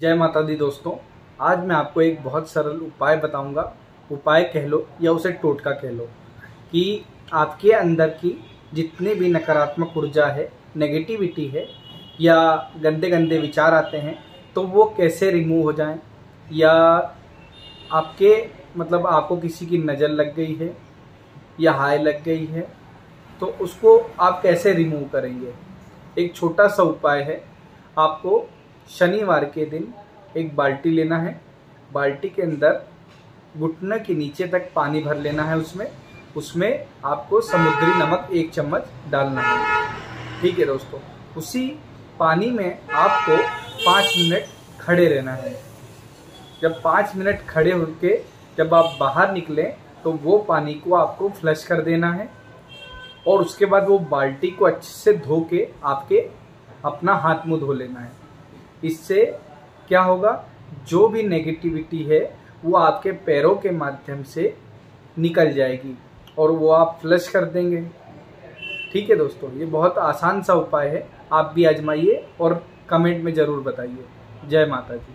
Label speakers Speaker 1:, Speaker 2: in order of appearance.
Speaker 1: जय माता दी दोस्तों। आज मैं आपको एक बहुत सरल उपाय बताऊँगा। उपाय कह लो या उसे टोटका कह लो कि आपके अंदर की जितने भी नकारात्मक ऊर्जा है नेगेटिविटी है, या गंदे गंदे विचार आते हैं तो वो कैसे रिमूव हो जाएँ? या आपके मतलब आपको किसी की नज़र लग गई है, या हाय लग गई है तो उसको आप कैसे रिमूव करेंगे? एक छोटा सा उपाय है। आपको शनिवार के दिन एक बाल्टी लेना है। बाल्टी के अंदर घुटने के नीचे तक पानी भर लेना है उसमें। उसमें आपको समुद्री नमक एक चम्मच डालना है। ठीक है दोस्तों, उसी पानी में आपको पाँच मिनट खड़े रहना है। जब पाँच मिनट खड़े होके जब आप बाहर निकलें तो वो पानी को आपको फ्लश कर देना है और उसके बाद वो बाल्टी को अच्छे से धो के आपके अपना हाथ मुँह धो लेना है। इससे क्या होगा? जो भी नेगेटिविटी है, वो आपके पैरों के माध्यम से निकल जाएगी और वो आप फ्लश कर देंगे। ठीक है दोस्तों? ये बहुत आसान सा उपाय है। आप भी आजमाइए और कमेंट में ज़रूर बताइए। जय माता जी